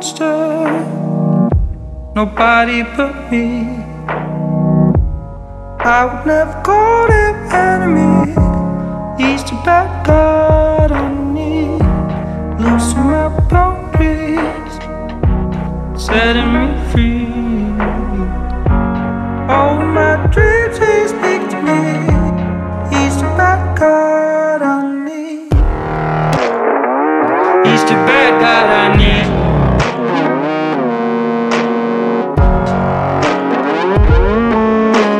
monster. Nobody but me. I would never call him enemy. He's the bad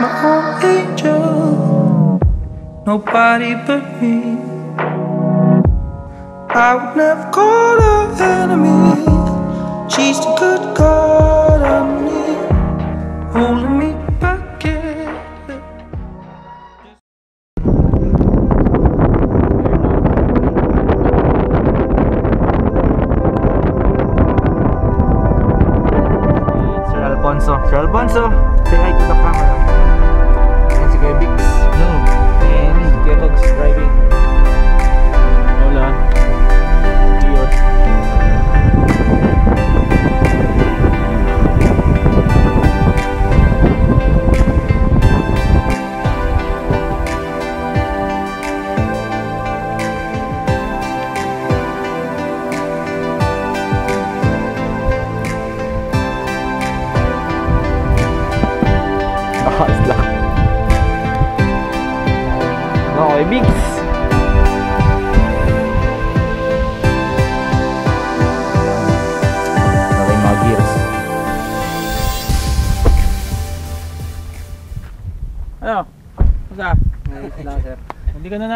my own angel, nobody but me. I would never call her enemy. She's the good God I need, holding me back. Yeah. Sir Alfonso. Sir Alfonso, say hi to the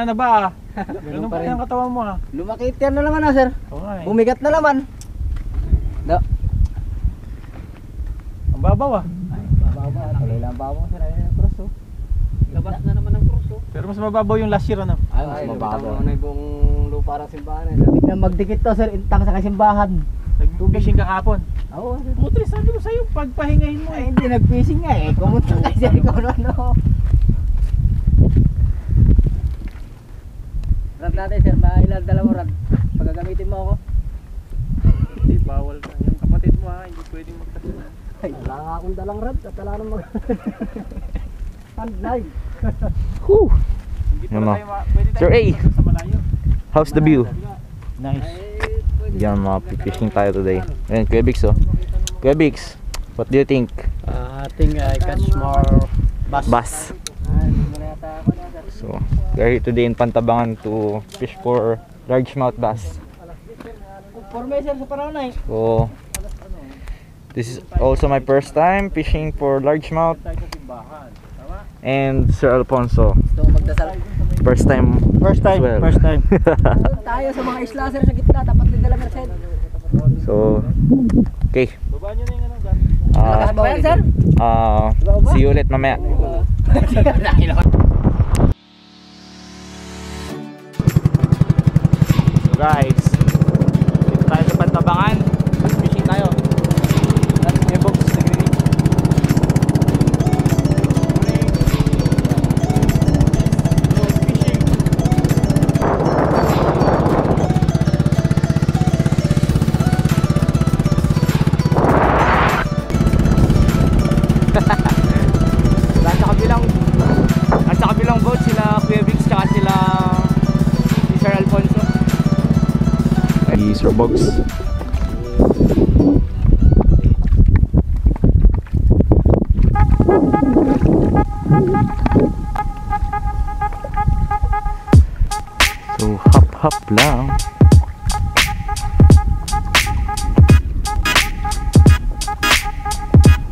Ka nananaba ah. Ganun pa rin ang katawan mo ah. Lumakit yan na naman, ah, sir. Oo nga eh. Bumigat na naman. No. Ang babaw ah. Bababa, tuloy lang babaw, sir. Ayun yung cross, oh. Labas na naman ang cross, oh. Pero mas mababaw yung last year ano. Ay, mas mababaw. Ay, buong lupa ng simbahan. Eh. Sabi na magdikit to, sir. Intang sa kasimbahan. Nag-fishing ka kapon. Oo, sir. Putre, sabi ko sa'yo, pagpahingahin mo Ay, eh. hindi nag-fishing nga eh. Kumunta tayo sir kung Rad natin, sir. Mailan dalawa rad. Pagagamitin mo ako. Hindi, bawal ka. Yung kapatid mo ah, hindi pwedeng magkasama. Ay, wala nga akong dalang rad. At wala nang mag... Handline. Whew. Hindi Ano? pala tayo ma- pwede tayo Sir A. magkasama sa malayo. How's the view? Nice. Yan, mga fishing tayo today. Ayan, Kuya Bix oh. Kuya Bix, what do you think? Uh, I think I catch more bass. Bass. So, we are here today in Pantabangan to fish for largemouth bass. So, this is also my first time fishing for largemouth. And Sir Alfonso, first time First as well. time. Tayo sa mga isla, sir, sa gitna. Dapat din dala Merced. so, okay. Babaan nyo na yung ano gamit. Lakas Uh, uh, see you ulit mamaya. So Ay, Sir Box. So, hop-hop lang.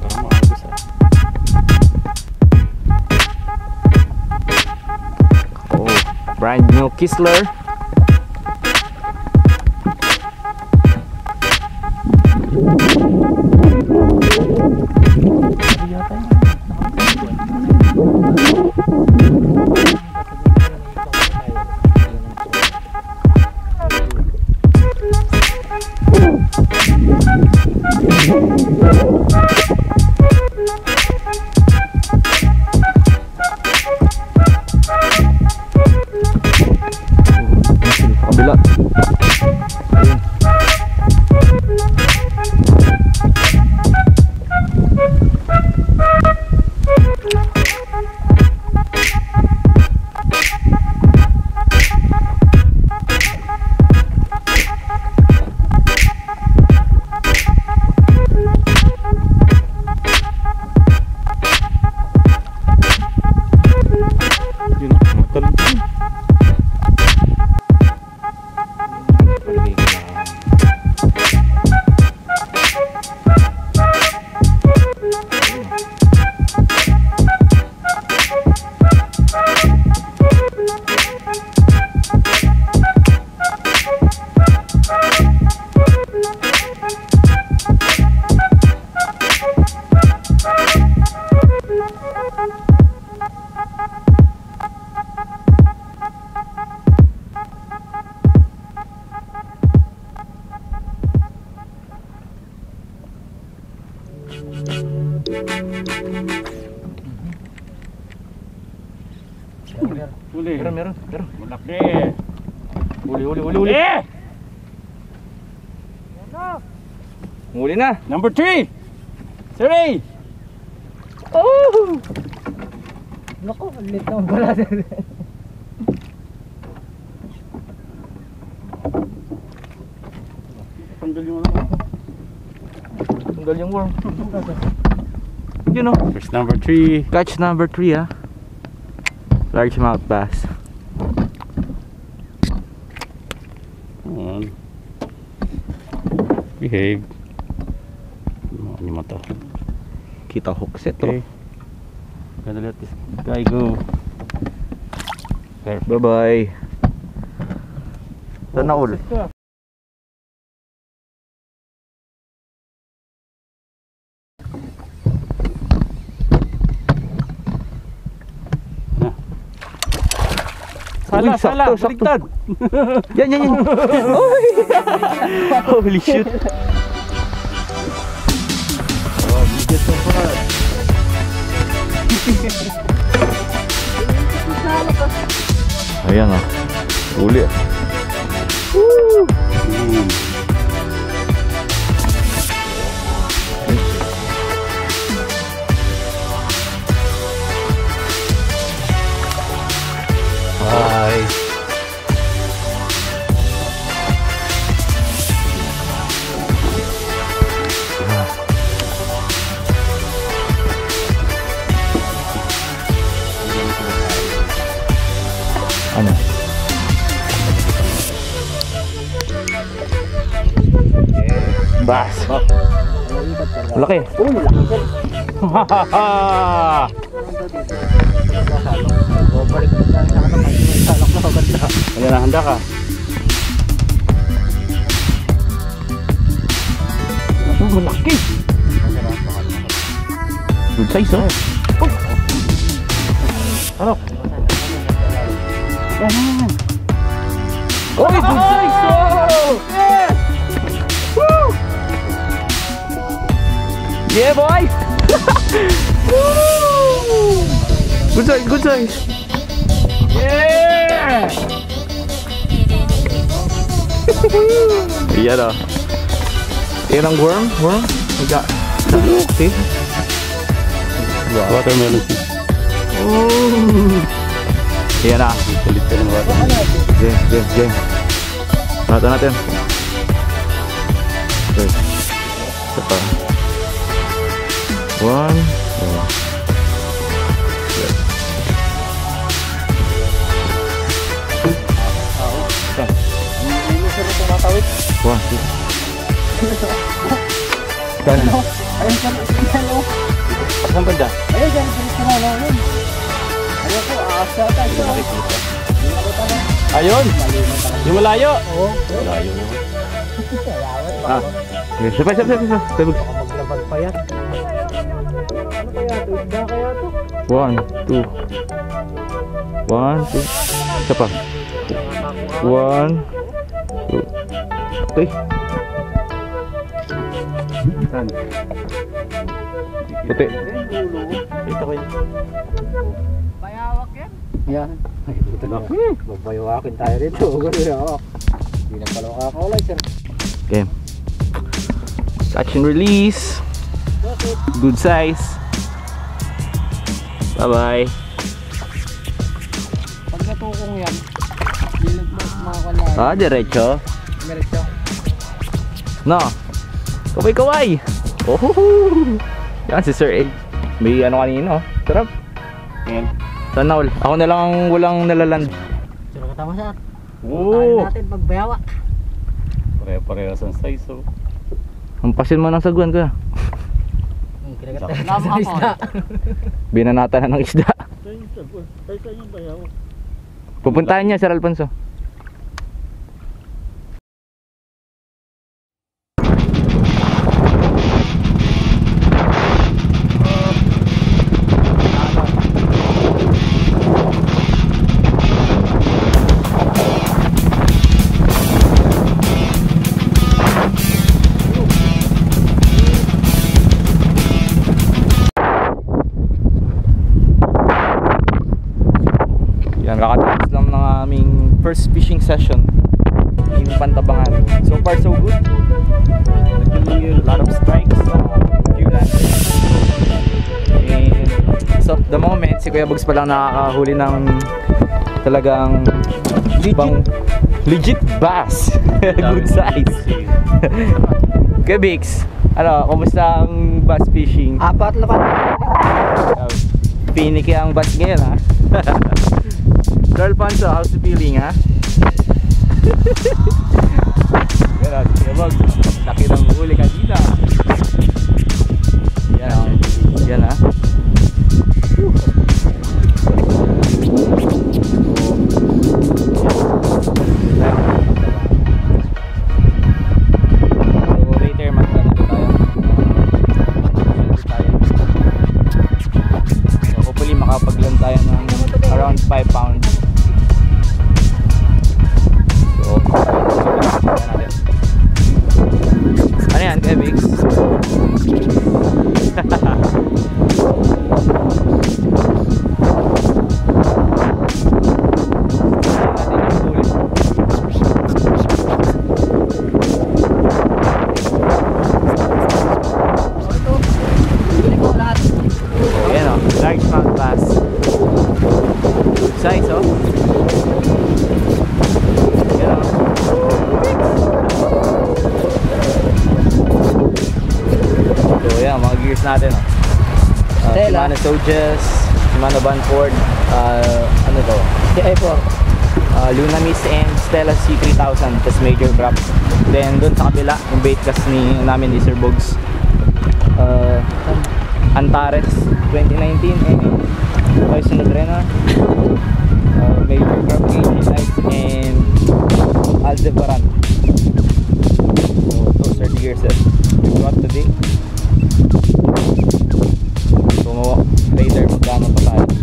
Parang maagos ah. Oh, Brand new Kisler. Na. Number 3! Siri! Naku, ang lit sir. Tanggal yung ano. Tanggal yung worm. Yun o. First number 3. Catch number 3 ah. Largemouth bass. Ayan. Behave. Kita hook set Okay. oh. Gotta let this guy go. Bye bye. Sana all. Sala, Uy, sala, sakto, sakto. baliktad. Yan, yan, yan. Uy! Holy shit. Ayan ah. Uli ah. Na maganda. Ayan na, handa ka. Oh, malaki. Good size, oh. Ano? Ayan. Oy, good size, oh! Yeah, boy! Woo! Good size, good size. Yeah! Ayan oh. Ayan ang worm, worm. Higa. See? Wow. Watermelon seed. Ayan na. Kulit ka ng watermelon. Jem, jem, jem. Rata natin. Okay. Ito pa. One. Oh. Two. Ganda. Ayun sir, ayun o. Saan banda? Ayun, sir, sir, ano, yun. Ayun po, aasa tayo. Ayun! Yung malayo! Oo. Malayo. Ah. Sabay, sabay, sabay, sabay. Baka maglabag pa yan. One, two. One, two. Isa pa. One, two. Okay. Saan? Puti. Ito ko yun. Bayawak yan. Yan. Ay, ito na. Babayawakin tayo dito. Ganun ako. Hindi na pala makakulay sir. Okay. Catch and release. Good size. Bye-bye. Pag natukong yan, hindi nagmakakuha na. Ah, diretso. Meritso. No. Kaway-kaway. Oh, Yan si Sir A. May ano kanino. Sarap. Ayan. Sana all. Ako na lang ang walang nalaland. Pero katama siya. Oo. natin pag bayawak. Pare-parehas ang size oh. Hampasin mo ng saguan ka. Hmm, kinagat na sa isda. Binanata na ng isda. Pupuntahan niya, Sir Alfonso. Kuya Bugs pa lang nakakahuli ng talagang legit, legit bass. good size. Kuya Bix, ano, kumusta ang bass fishing? Apat na pa. Piniki ang bass ngayon ha. Girl Panso, how's the feeling ha? Yan Kuya Bog, laki ng huli kanina. Yan, yan ha. Shimano Sojas, Shimano Banford, uh, ano to? CI4. uh, Lunamis and Stella C3000 tas major crop then doon sa kabila yung bait cast ni namin ni Sir Bogs uh, Antares 2019 and Poison Adrena uh, major crop cage lights and Aldebaran. So those are the gears that we brought today later magkano pa tayo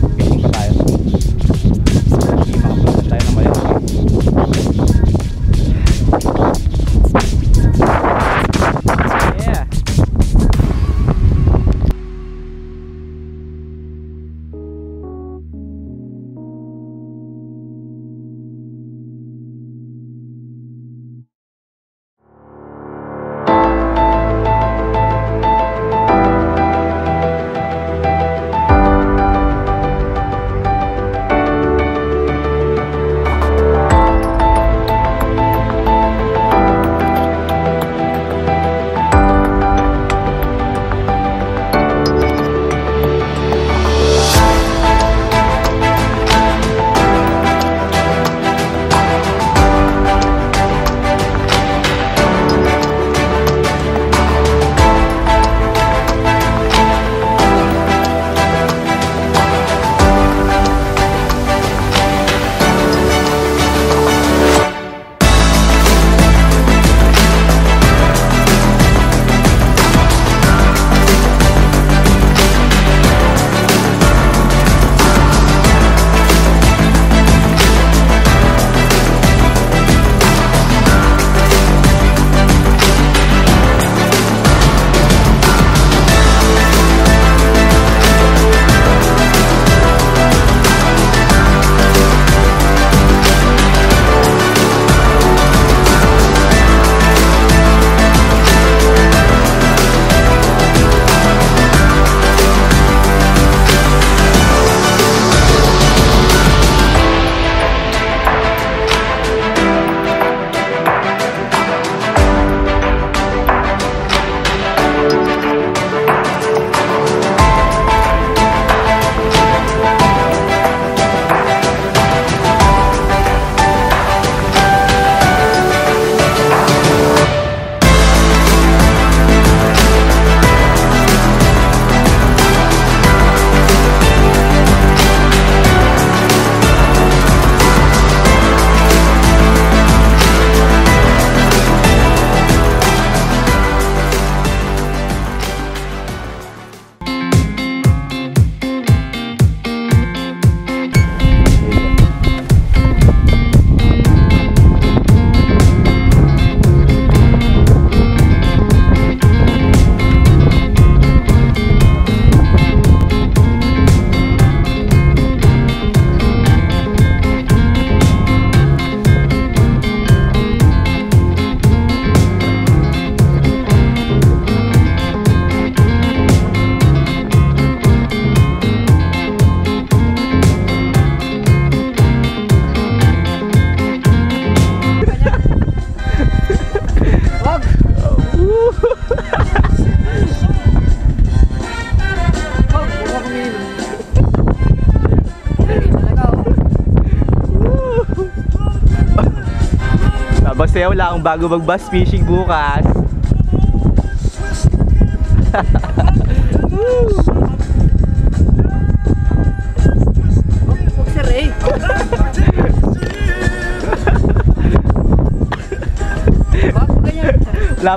Sabaw-sayaw lang bago mag-bass fishing bukas.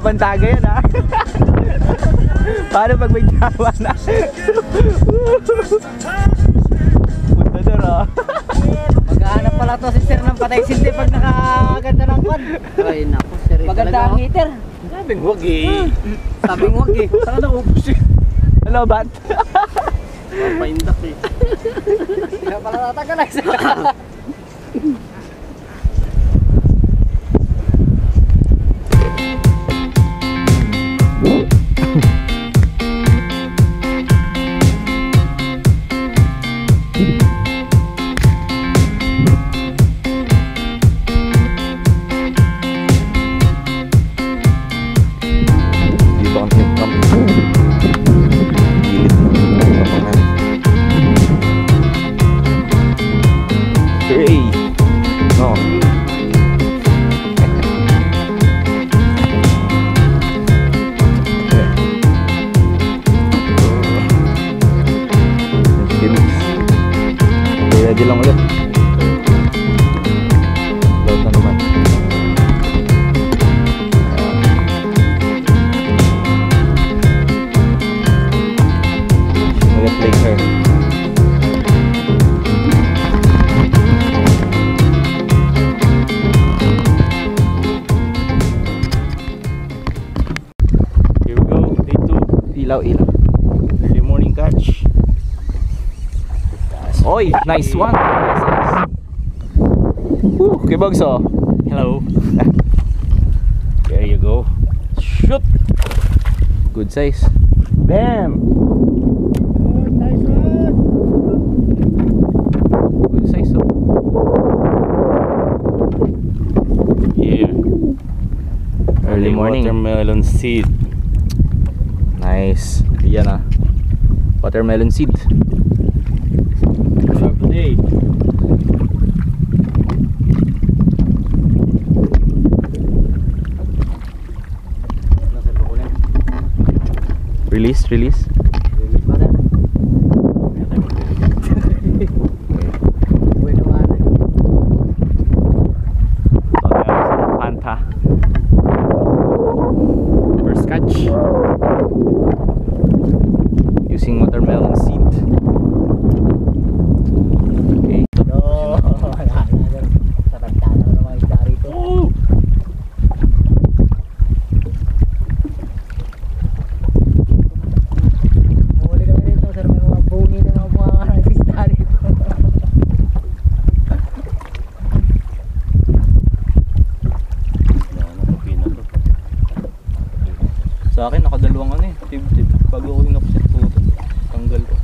Pang taga yan ha. Paano pag may tawa na? Punta na ra. Pala to si sir ng patay sindi pag nakaganda ng kwan. Ay naku sir. eh, Maganda ang oh. heater. Sabing wag eh. Sabing wag eh. Saan na ubus eh? Hello, bat? Papaindak eh. Kaya pala tatagal ay sir. Nice one. Nice, nice. Woo, so. Hello. there you go. Shoot. Good size. Bam. Nice one. Good size oh. Yeah. Early morning. Watermelon seed. Nice. Yan ah. Watermelon seed. Release, release. Sa akin, nakadalawang ano eh. Tib-tib. Bago ko yung napset po. Tanggal ko.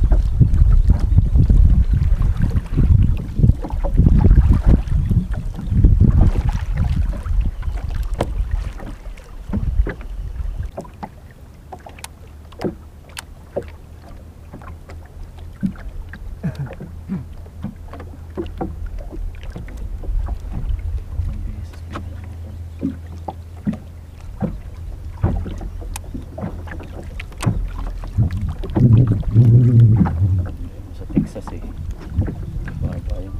Sa Texas eh. Baba yun.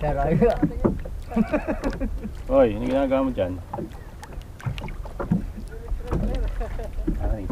Pero ayun. Hoy, ano ginagawa mo dyan? Ay.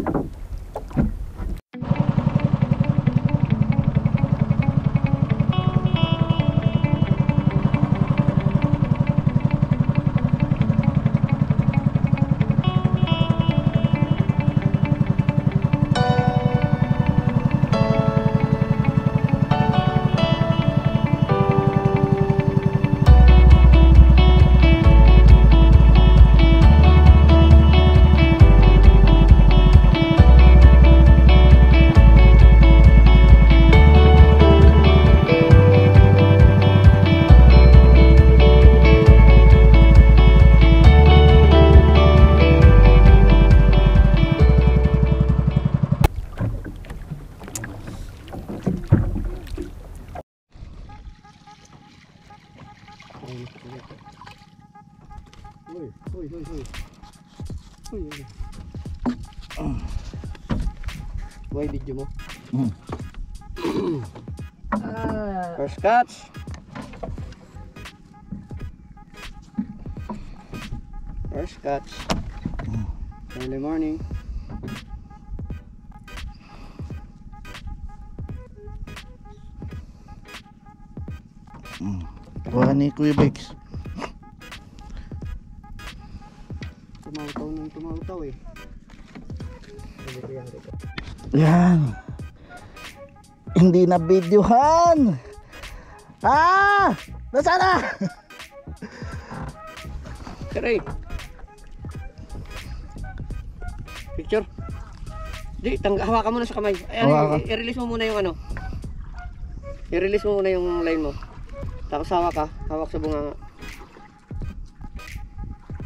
Buhay video mo. Mm. ah. First catch. First catch. Early morning. Kuha ni Kuya Bex. Yan. Hindi na videohan. Ah! Nasaan na? Kare. Picture. Di, tang hawakan mo na sa kamay. I-release mo muna yung ano. I-release mo muna yung line mo. Tapos hawak ka. Hawak sa bunga.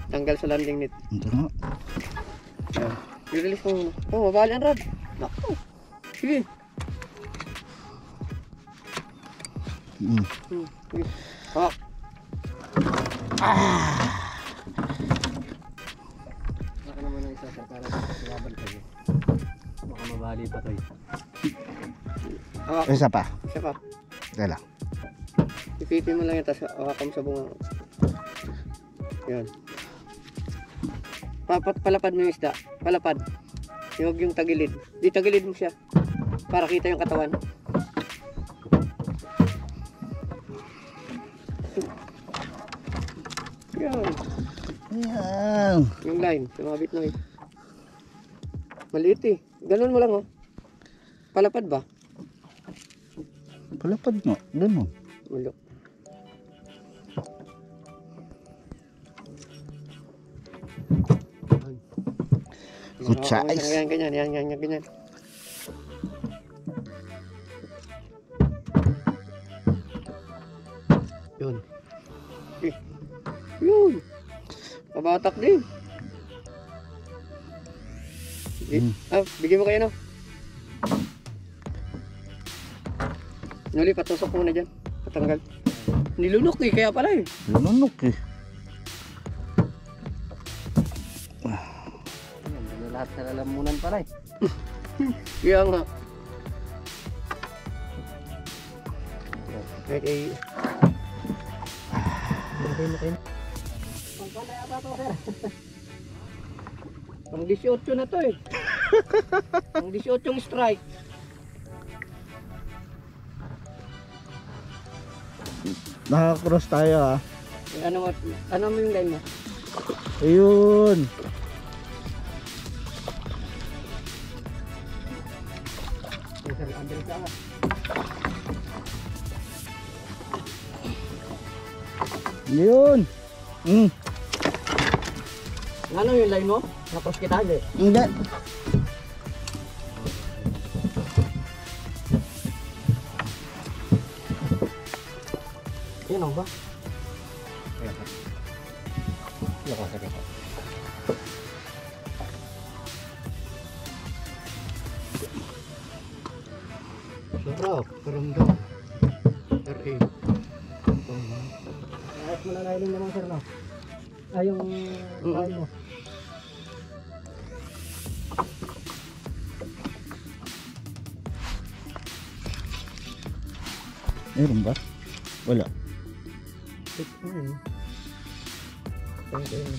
Tanggal sa landing net. Ito nga. Yan. I-release mo muna. Oh, mabali ang rod. Naku. Sige. Mm. Hmm. Sige. Hawak. Baka naman ang isa sa para laban kayo. Baka mabali pa tayo. Hawak. Isa pa. Isa pa. Teka lang. Ipitin mo lang yan, tapos hawakan mo sa bunga. Yan. Papat, palapad mo yung isda. Palapad. Huwag yung tagilid. Di tagilid mo siya. Para kita yung katawan. Yan. Yan. Yung line. Sumabit na eh. Maliit eh. Ganun mo lang oh. Palapad ba? Palapad nga. Ganun. Ulo. Good size. Yan, ganyan, yan, yan, yan, ganyan. Yun. Eh, yun. Pabatak din. Eh, Hmm. ah, bigyan mo kayo no. Nuli, patusok muna dyan. Patanggal. Nilunok eh, kaya pala eh. Lununok eh. Na lalamunan pala eh. Kaya nga. Kahit ay... Pangkala pa to, sir. Pang 18 na to eh. Pang 18 strike. Nakakross tayo ah. Eh, ano, ano mo yung line mo? Ayun. Yun. Mm. Ano yung line mo? Napos kita hindi. Hindi. Yan ang ba? Sobra Ay yung kain mo. Meron ba? Wala. Ayun. Ayun, ayun.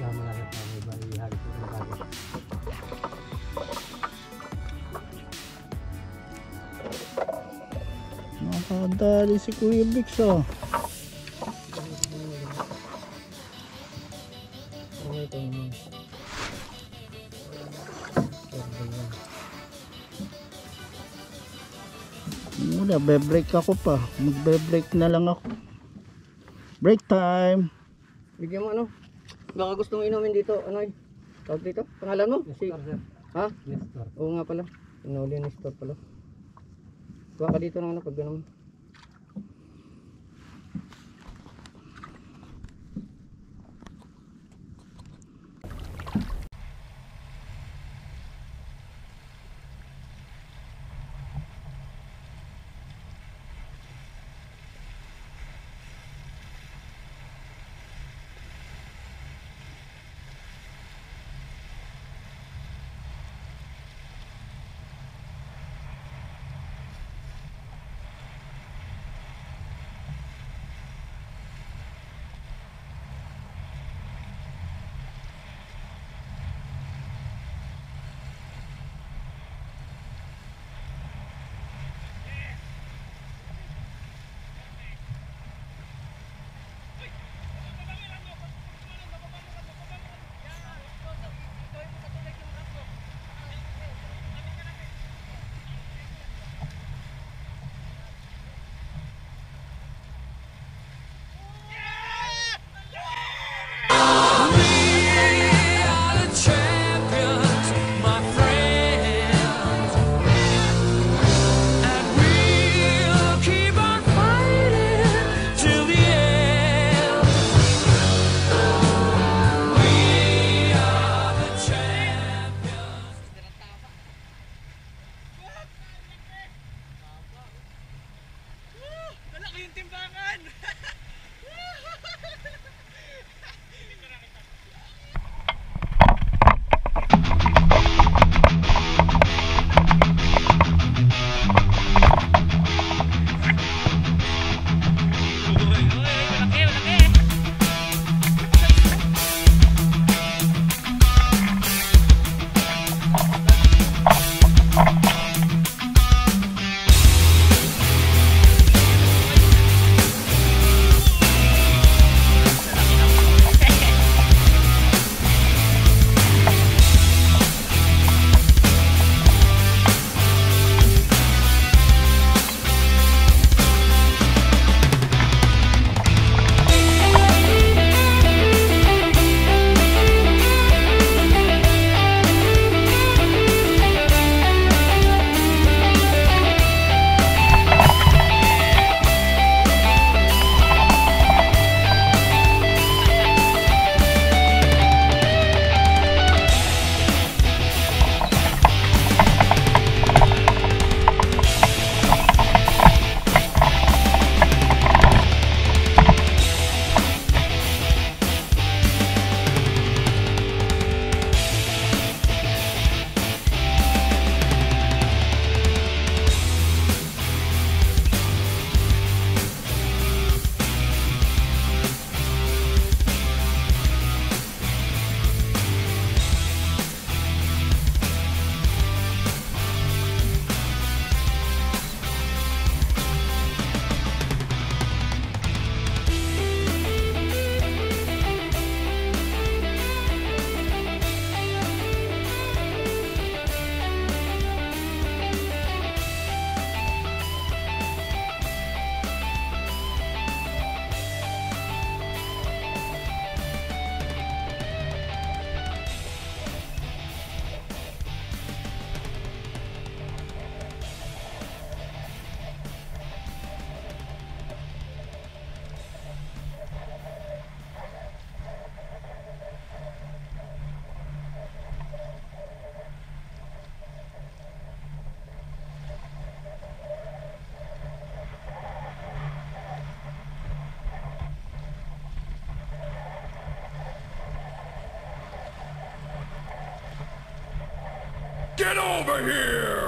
Lama na rin tayo ba ihagis mo ng. Nakakadali si Kuya Bix ah. Naman. Wala, be-break ako pa. Magbe-break na lang ako. Break time. Bigyan mo ano? Baka gusto mo inumin dito, ano eh? Tawag dito? Pangalan mo? Si... Ha? Nestor. Oo nga pala. Inuli Nestor pala. Baka dito ng ano pag ganun. Get over here!